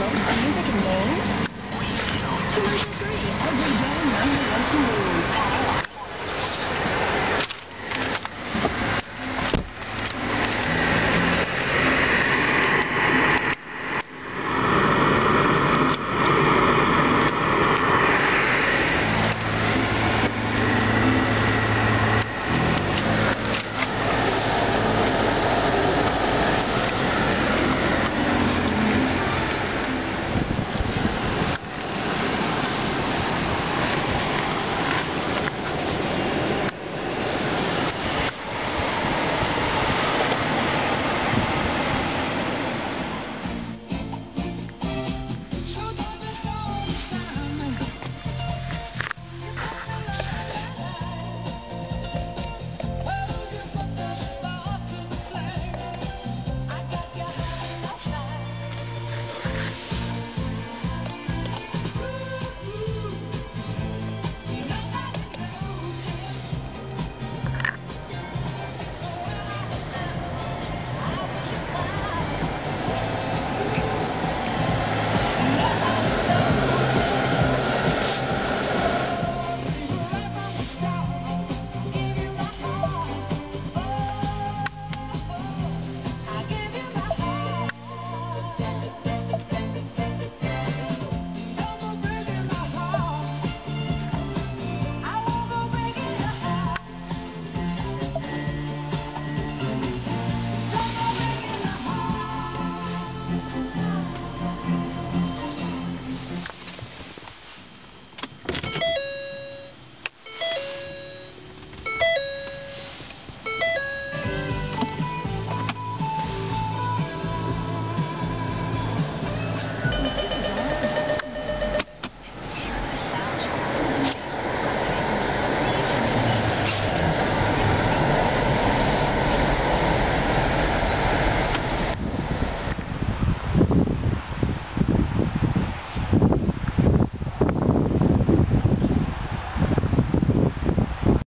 Local music and name? Commercial free every day, Thank you.